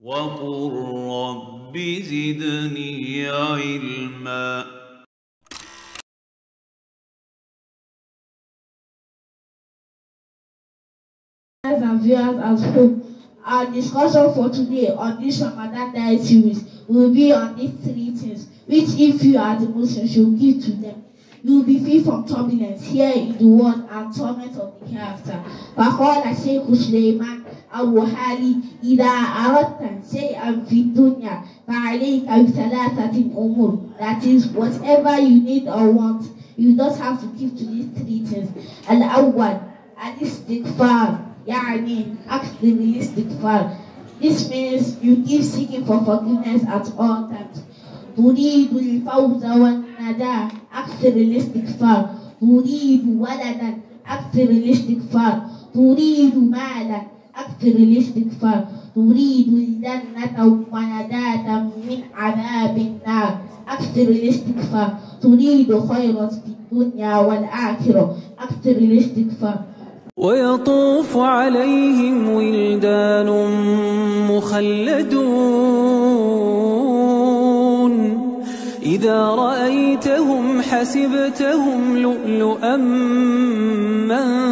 وقل رب زدني علما and viewers at home. Our discussion for today on this Ramadan diet series will be on these three things, which if you are the Muslim should give to them. You will be free from turbulence here in the world and torment of the hereafter. أبو حالي إذا أردت شيئا في الدنيا فعليك بثلاثة أمور. That is, whatever you need or want, you just have to keep to these three things. الأول الاستغفار يعني the istighfar. This means you keep seeking for forgiveness at all times. تريد الفوز والنجاة أكثر الاستغفار تريد ولدا أكثر الاستغفار تريد مالا أكثر الاستغفار. تريد الجنة ونجاة من عذاب النار. أكثر الاستغفار. تريد خيرا في الدنيا والآخرة. أكثر الاستغفار. ويطوف عليهم ولدان مخلدون. إذا رأيتهم حسبتهم لؤلؤا منثورا.